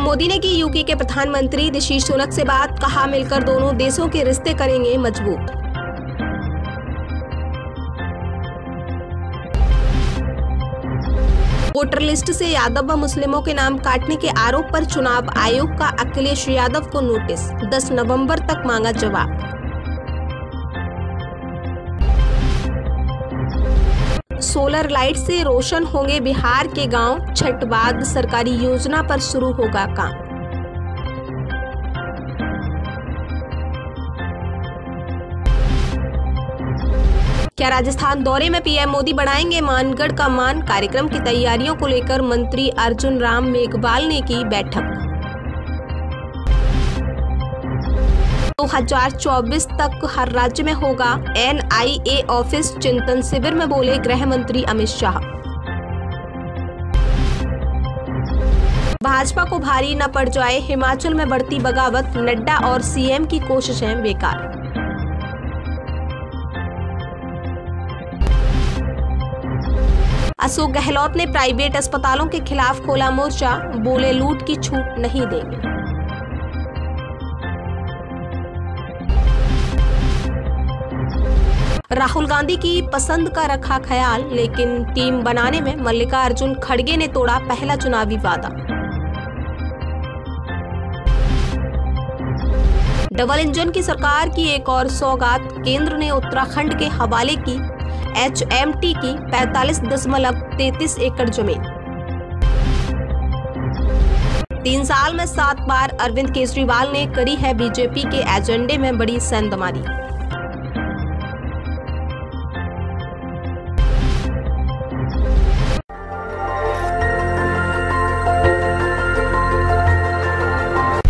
मोदी ने की यूके के प्रधानमंत्री ऋषि सुनक से बात, कहा, मिलकर दोनों देशों के रिश्ते करेंगे मज़बूत। वोटर लिस्ट से यादव व मुस्लिमों के नाम काटने के आरोप पर चुनाव आयोग का अखिलेश यादव को नोटिस 10 नवंबर तक मांगा जवाब। सोलर लाइट से रोशन होंगे बिहार के गाँव, छठ बाद सरकारी योजना पर शुरू होगा काम। क्या राजस्थान दौरे में पीएम मोदी बढ़ाएँगे मानगढ़ का मान? कार्यक्रम की तैयारियों को लेकर मंत्री अर्जुन राम मेघवाल ने की बैठक। 2024 तक हर राज्य में होगा। एनआईए ऑफ़िस चिंतन शिविर में बोले गृह मंत्री अमित शाह। भाजपा को भारी न पड़ जाए, हिमाचल में बढ़ती बगावत, नड्डा और सीएम की कोशिशें बेकार। अशोक गहलोत ने प्राइवेट अस्पतालों के खिलाफ खोला मोर्चा, बोले लूट की छूट नहीं देंगे। राहुल गांधी की पसंद का रखा ख्याल, लेकिन टीम बनाने में मल्लिकार्जुन खड़गे ने तोड़ा पहला चुनावी वादा। डबल इंजन की सरकार की एक और सौगात, केंद्र ने उत्तराखंड के हवाले की एच एम टी की पैतालीस दशमलव तैतीस एकड़ ज़मीन। तीन साल में सात बार अरविंद केजरीवाल ने करी है बीजेपी के एजेंडे में बड़ी सेंधमारी